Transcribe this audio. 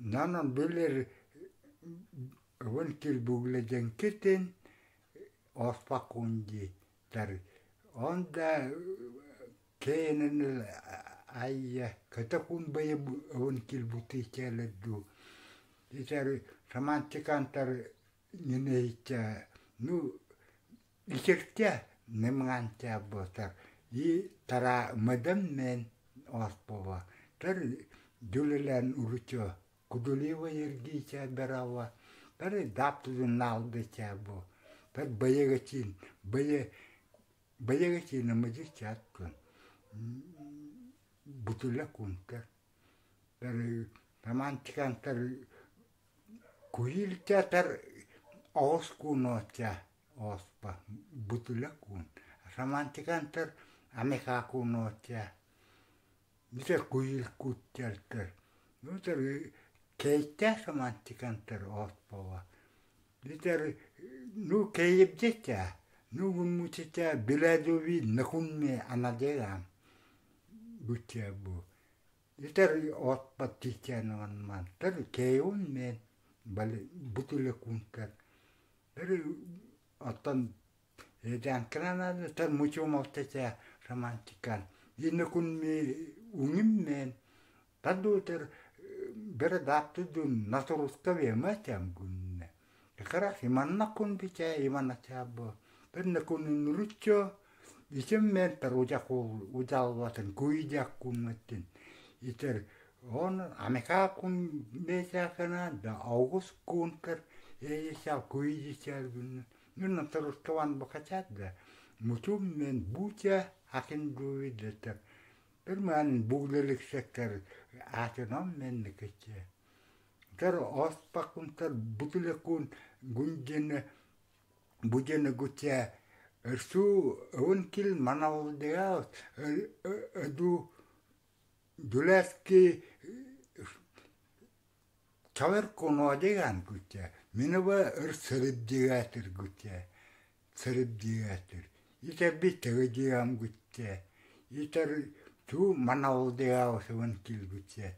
Нанан бөлер вон кил бугледен китин оспакунди тар. Онда кейнен айя катакун бай вон кил бути келеду. Итер романтикан тар ненейте. Ну, икерте немганте ботар. И тара мадам мен оспова. Тар дюлелен урутё. Кудулева Ергитя бирала. Бәрі даптыды налды тя бұ. Бәр бәйегі тейін, бәйегі тейін амыды тят күн. Бұтылы күнтір. Бәрі таман тікантар күйіл театр оғыз күн отя. Оспа, бұтылы күн. Романтикантар амеха күн отя. Нитер күйіл күттертір. Нитер күйіл kei tsa samantikan tar ospawa. Ditar nuu keiibdita, nuu gunmutsita biladuvi nukunmi anadilam butia bu. Ditar ospati tsa namanman, tar keiunmen bali butilakun tar. Tari otan edi anklana, tar mutsi wumawtita samantikan. Ji nukunmi unimmen, padu бер датты дүн натурутка вема тем гүнне. Экара химанна кун бича имана чабы. Бенне кун нуруччо ичем мен таруджа кул ужалватын куйджа кумматтин. Итер он амека кун беча кана да аугус кунтер эйсал куйджичар гүнне. Мен натурутка ван бакачат да. Мучум мен буча хакин гуйдетер. Ирмэн бүгдэлэксэккэр аатынам мэннэкэчэ. Тэр оспақым тэр бүтілікун гүнджені бүджені гүтсе. Ирсу өвін кіл маналдыға өду дүләскі чавер конодыған гүтсе. Мені ба ір сырыбдегатыр гүтсе. Сырыбдегатыр. Итер бі тығыдыған гүтсе. Итер... Итер... ту манаудеао сувантилгутсаа